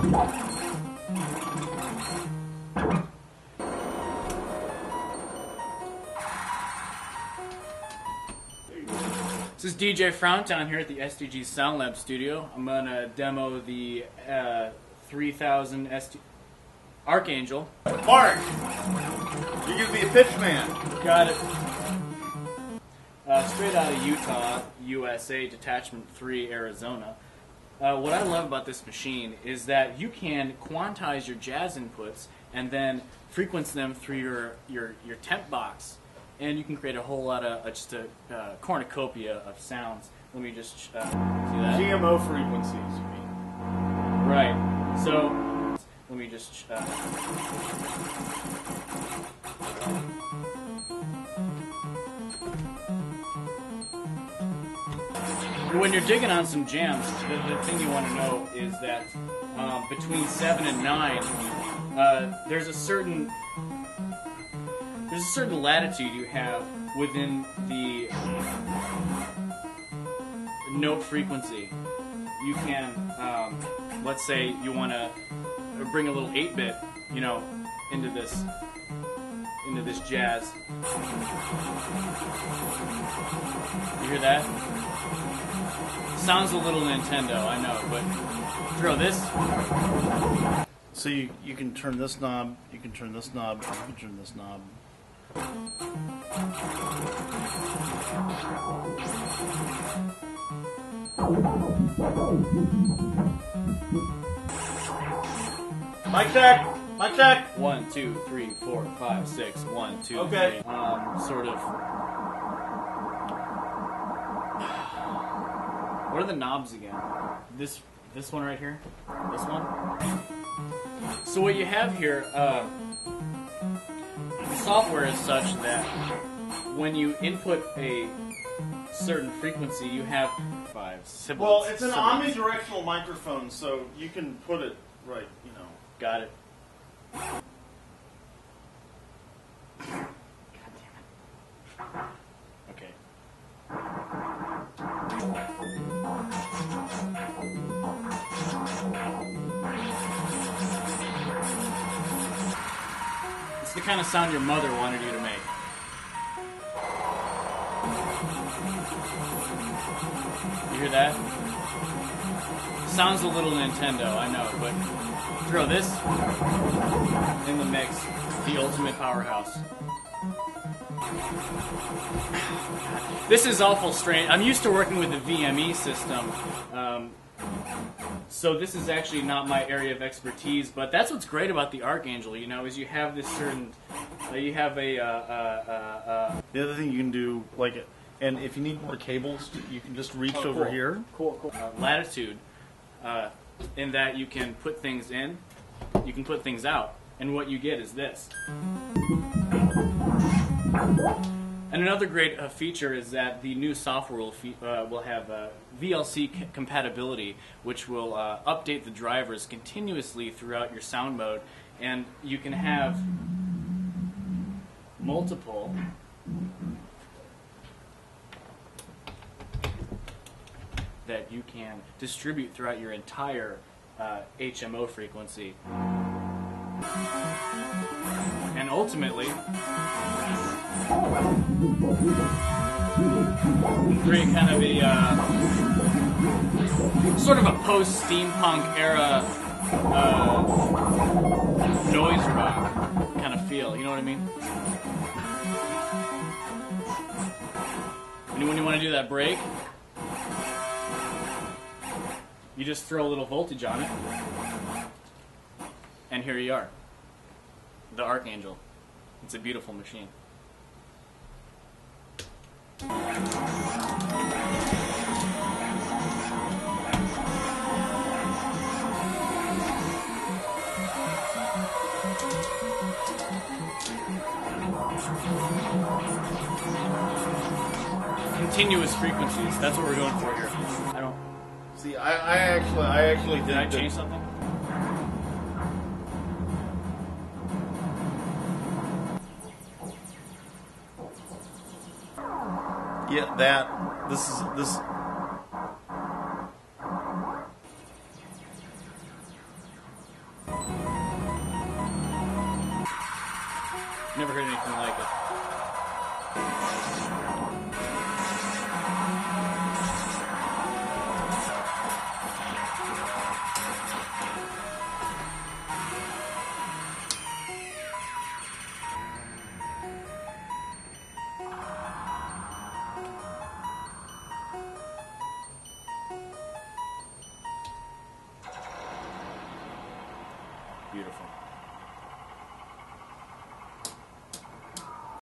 This is DJ Frowntown here at the STG Sound Lab studio. I'm gonna demo the uh, 3000 ST Archangel. Mark, you're gonna be a pitch man. Got it. Uh, straight out of Utah, USA, Detachment 3, Arizona. Uh, what I love about this machine is that you can quantize your jazz inputs and then frequency them through your, your, your temp box. And you can create a whole lot of, uh, just a uh, cornucopia of sounds. Let me just uh, see that. GMO frequencies, you mean? Right. So, let me just. When you're digging on some jams, the, the thing you want to know is that um, between seven and nine, uh, there's a certain there's a certain latitude you have within the note frequency. You can, um, let's say, you want to bring a little eight bit, you know, into this into this jazz. You hear that? Sounds a little Nintendo, I know, but throw this. So you, you can turn this knob, you can turn this knob, you can turn this knob. Mic check. Mic check. One, two, three, four, five, six. One, two, Okay. three. Um, sort of. What are the knobs again? This this one right here. This one. So what you have here, uh, the software is such that when you input a certain frequency, you have five. Sibilants, Well, it's an omnidirectional microphone, so you can put it right. You know. Got it. It's the kind of sound your mother wanted you to make. You hear that? Sounds a little Nintendo, I know, but throw this in the mix. The ultimate powerhouse. This is awful strange. I'm used to working with the VME system. Um, so this is actually not my area of expertise, but that's what's great about the Archangel, you know, is you have this certain, uh, you have a, uh, uh, uh, uh, The other thing you can do, like, and if you need more cables, you can just reach over cool. here. cool, cool. Uh, latitude, uh, in that you can put things in, you can put things out, and what you get is this. And another great uh, feature is that the new software will, fe- uh, will have uh, VLC c- compatibility, which will uh, update the drivers continuously throughout your sound mode, and you can have multiple that you can distribute throughout your entire uh, HMO frequency. And ultimately, create kind of a uh, sort of a post steampunk era uh, noise rock kind of feel. You know what I mean? You want to do that break, you just throw a little voltage on it, and here you are. The Archangel. It's a beautiful machine. Continuous frequencies. That's what we're going for here. I don't. See, I, I actually, I actually did. Did I change something? Yeah, that. This is this. Never heard anything like it. Beautiful.